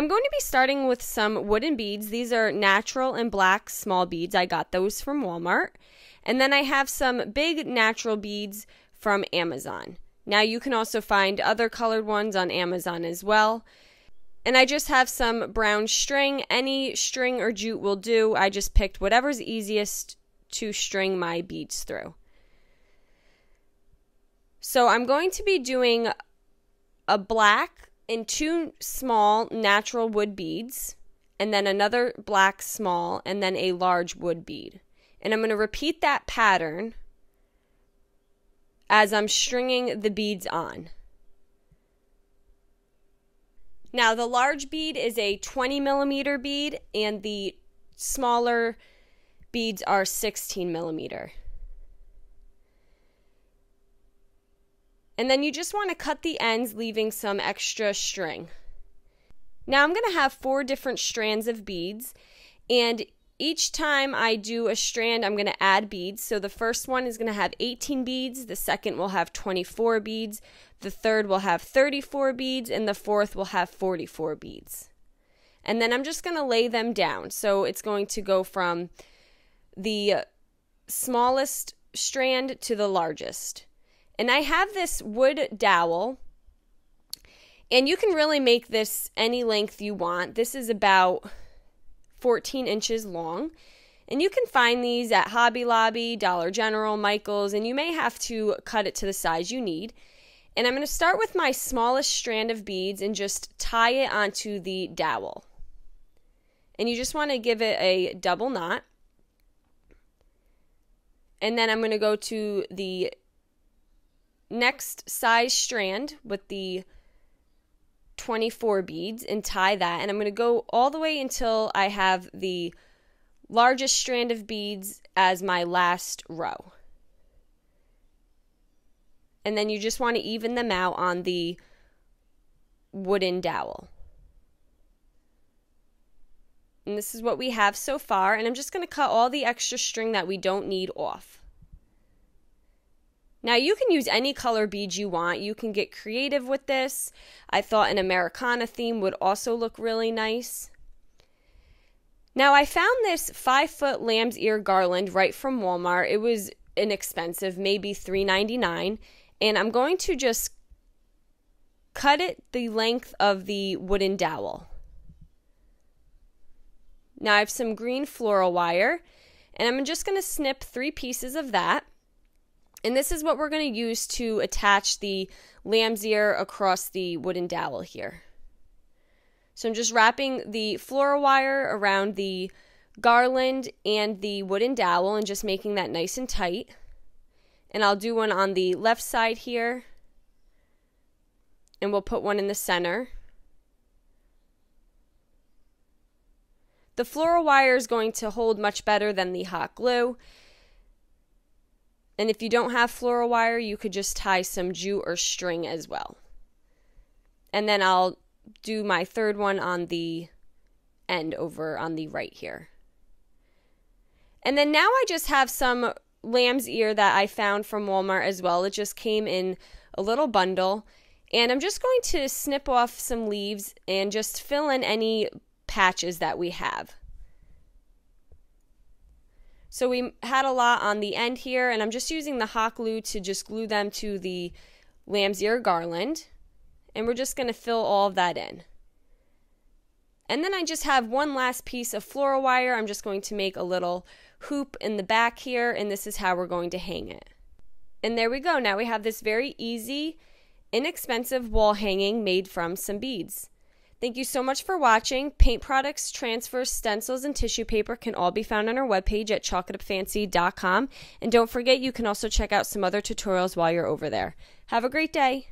I'm going to be starting with some wooden beads. These are natural and black small beads. I got those from Walmart. And then I have some big natural beads from Amazon. Now you can also find other colored ones on Amazon as well. And I just have some brown string. Any string or jute will do. I just picked whatever's easiest to string my beads through. So I'm going to be doing a black and two small natural wood beads, and then another black small, and then a large wood bead. And I'm going to repeat that pattern as I'm stringing the beads on. Now, the large bead is a 20 millimeter bead, and the smaller beads are 16 millimeter. And then you just want to cut the ends, leaving some extra string. Now I'm going to have four different strands of beads, and each time I do a strand, I'm going to add beads. So the first one is going to have 18 beads, the second will have 24 beads, the third will have 34 beads, and the fourth will have 44 beads. And then I'm just going to lay them down. So it's going to go from the smallest strand to the largest. And I have this wood dowel, and you can really make this any length you want. This is about 14 inches long. And you can find these at Hobby Lobby, Dollar General, Michaels, and you may have to cut it to the size you need. And I'm going to start with my smallest strand of beads and just tie it onto the dowel. And you just want to give it a double knot. And then I'm going to go to the next size strand with the 24 beads and tie that. And I'm going to go all the way until I have the largest strand of beads as my last row. And then you just want to even them out on the wooden dowel. And this is what we have so far. And I'm just going to cut all the extra string that we don't need off. Now, you can use any color beads you want. You can get creative with this. I thought an Americana theme would also look really nice. Now, I found this five foot lamb's ear garland right from Walmart. It was inexpensive, maybe $3.99. And I'm going to just cut it the length of the wooden dowel. Now, I have some green floral wire, and I'm just going to snip three pieces of that. And this is what we're going to use to attach the lamb's ear across the wooden dowel here. So I'm just wrapping the floral wire around the garland and the wooden dowel and just making that nice and tight. And I'll do one on the left side here. And we'll put one in the center. The floral wire is going to hold much better than the hot glue. And if you don't have floral wire, you could just tie some jute or string as well. And then I'll do my third one on the end over on the right here. And then now I just have some lamb's ear that I found from Walmart as well. It just came in a little bundle. And I'm just going to snip off some leaves and just fill in any patches that we have. So we had a lot on the end here, and I'm just using the hot glue to just glue them to the lamb's ear garland. And we're just going to fill all of that in. And then I just have one last piece of floral wire. I'm just going to make a little hoop in the back here, and this is how we're going to hang it. And there we go. Now we have this very easy, inexpensive wall hanging made from some beads. Thank you so much for watching. Paint products, transfers, stencils, and tissue paper can all be found on our webpage at chalkitupfancy.com. And don't forget, you can also check out some other tutorials while you're over there. Have a great day.